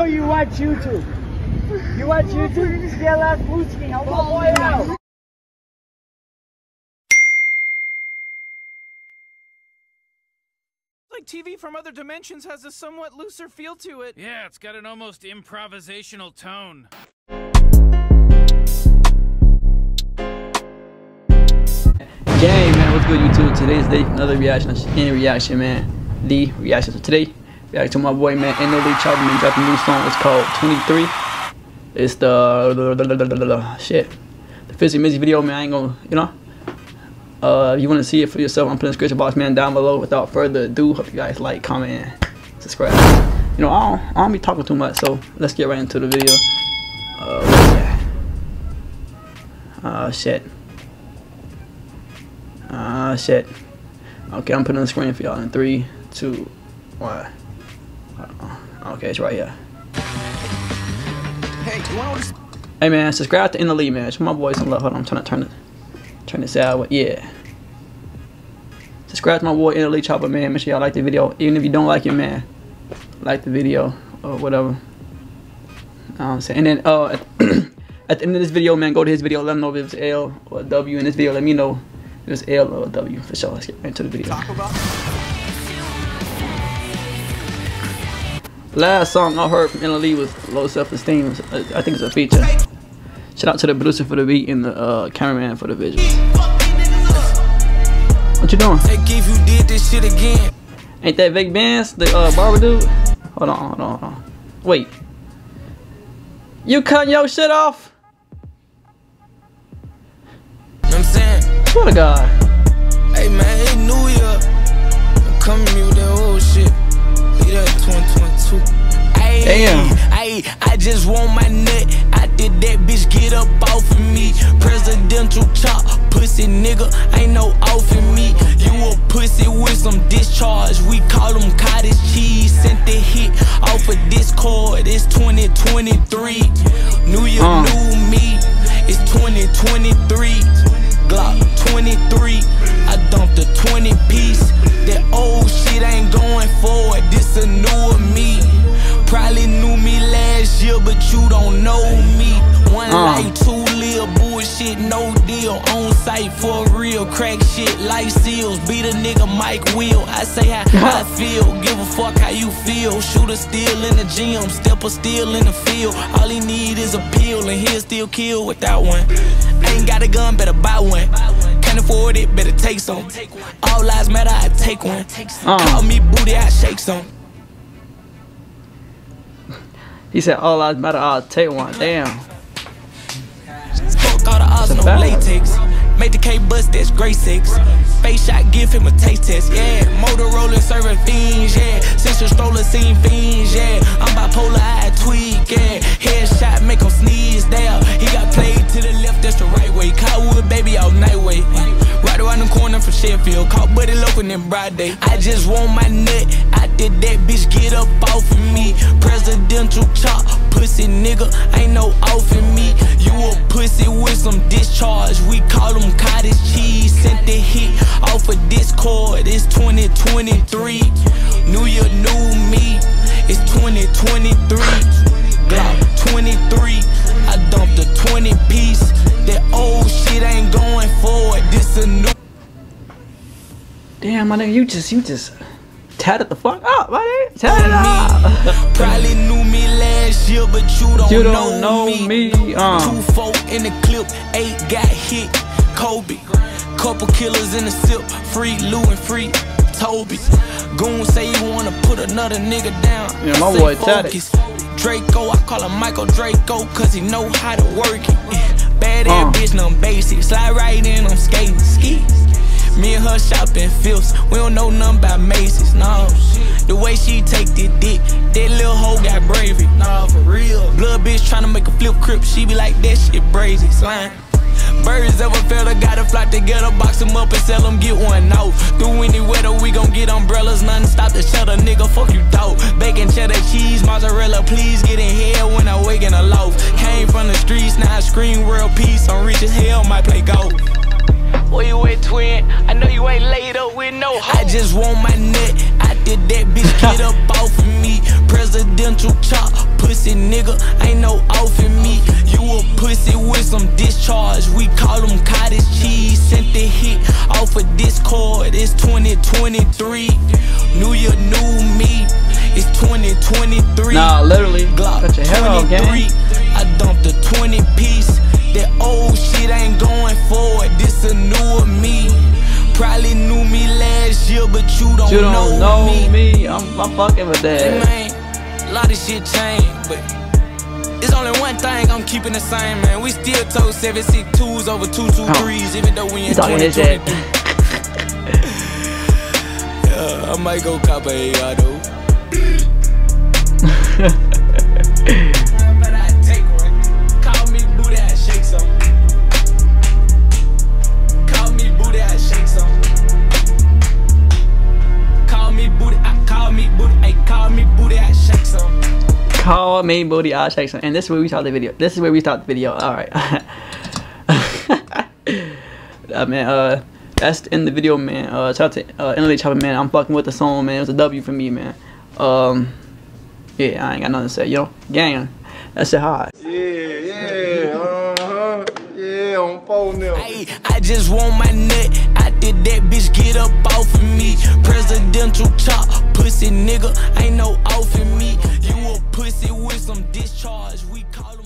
Oh, you watch YouTube. You watch YouTube? CLS Bluesky, help my boy out. like TV from other dimensions has a somewhat looser feel to it. Yeah, it's got an almost improvisational tone. Gang, man, what's good, YouTube? Today's day, another reaction, any reaction, man. The reaction. So today, react to my boy, man, NLE Choppa, man, dropped a new song. It's called 23. It's the, shit, the Fizzy Mizzy video, man. I ain't gonna, you know. Uh, if you want to see it for yourself, I'm putting the description box, man, down below. Without further ado, hope you guys like, comment, and subscribe. You know, I don't, I don't be talking too much, so let's get right into the video. Uh, yeah. Uh, shit. Ah, uh, shit. Okay, I'm putting on the screen for y'all in three, two, one. Okay, it's right here. Hey, you want Hey man, subscribe to NLE man. Show my boys some love. Hold on, I'm trying to turn it, turn this out. Yeah. Subscribe to my boy NLE Choppa man. Make sure y'all like the video. Even if you don't like it, man, like the video or whatever. I'm saying. And then uh, at, the end of this video, man, go to his video. Let him know if it's L or W in this video. Let me know it was L or W for sure. Let's get into the video. Last song I heard from NLE was Low Self Esteem. I think it's a feature. Shout out to the producer for the beat and the uh, cameraman for the visual. What you doing? you did this shit again. Ain't that Vic Blends, the uh, barber dude? Hold on, hold on, hold on. Wait. You cut your shit off? Swear to God. That 2022. Damn. Ay, I just want my nut. I did that bitch get up off of me. Presidential chop, pussy nigga. Ain't no off of me. You a pussy with some discharge. We call them cottage cheese. Sent the hit off of Discord. It's 2023. New Year, uh. new me. It's 2023. Glock 23, I dumped a 20 piece. That old shit ain't going forward, this a me. Probably knew me last year, but you don't know me. One uh. life, two live, bullshit, no deal. On site for real, crack shit like seals. Beat a nigga Mike Will. I say how I feel, give a fuck how you feel. Shooter still in the gym, stepper still in the field. All he need is a pill, and he'll still kill without one. Ain't got a gun, better buy one. Can't afford it, better take some. All lives matter, I take one. Uh. Call me booty, I shake some. He said all lives matter, I'll take one. Damn. Fuck all the odds, no latex. Make the K bust, that's great sex. Face shot, give him a taste test, yeah. Motorola serving fiends, yeah. Sister stroller, seen fiends, yeah. I'm bipolar, I tweak, yeah. Headshot, make him sneeze, there. He got played to the left, that's the right way. Cottonwood, baby, all night way. Right around the corner from Sheffield. Caught Buddy Local in broad day. I just want my nut. I did that bitch get up off of me. Presidential chop, pussy nigga. Ain't no off of me. You a pussy with some discharge. We call them cottage cheese. Sent the heat off of Discord. It's 2023. New year, new me. It's 2023. Glock 23. I dumped a 20 piece. That old shit ain't going forward. This a new. Damn, my nigga, you just, you just tatted the fuck up, buddy. Tatted it up. Probably knew me last year, but you don't, you don't know, know me. me. Uh. Two folk in the clip, eight got hit. Kobe, couple killers in the sip, free Lou and free. Toby. Goon say you wanna put another nigga down. Yeah, my boy focus. Draco, I call him Michael Draco, cause he know how to work it. Bad ass uh. bitch, no basic. Slide right in, I'm skating. Ski. Me and her shopping fifths. We don't know nothing about Macy's, no. The way she take the dick, that little hoe got bravery. Nah, for real. Blood bitch trying to make a flip crip. She be like, that shit brazy. Slime. Birds ever fella gotta flock together, box them up and sell them, get one out. Through any weather, we gon' get umbrellas, nothing stop the shelter, nigga, fuck you thought. Bacon, cheddar, cheese, mozzarella, please get in here when I wake in a loaf. Came from the streets, now I scream world peace, I'm rich as hell, might play golf. Where you at, twin? I know you ain't laid up with no hoe. I just want my net. Did that bitch get up off of me. Presidential chop, pussy nigga, ain't no off in me. You a pussy with some discharge, we call them cottage cheese. Sent the hit off of Discord, it's 2023. New year, new me, it's 2023. Nah, literally. Glock Cut your hair off, 23. gang. I dumped a 20 piece. You don't, You don't know me. me. I'm, I'm fucking with that. man, a lot of shit changed, but it's only one thing I'm keeping the same, man. We still told 762s over 223s, even though we in He talking his shit. 2023. Yeah, I might go cop a AR though. Call me booty eye section. And this is where we start the video. This is where we start the video. Alright. uh, man, uh that's in the video, man. Uh shout out to uh NLE Choppa man. I'm fucking with the song, man. It was a W for me, man. Um yeah, I ain't got nothing to say, yo. Gang. That's it hard. on them. Hey, I just want my nut. I did that bitch get up off of me. Presidential chop, pussy nigga. Ain't no off of me. You a pussy with some discharge. We call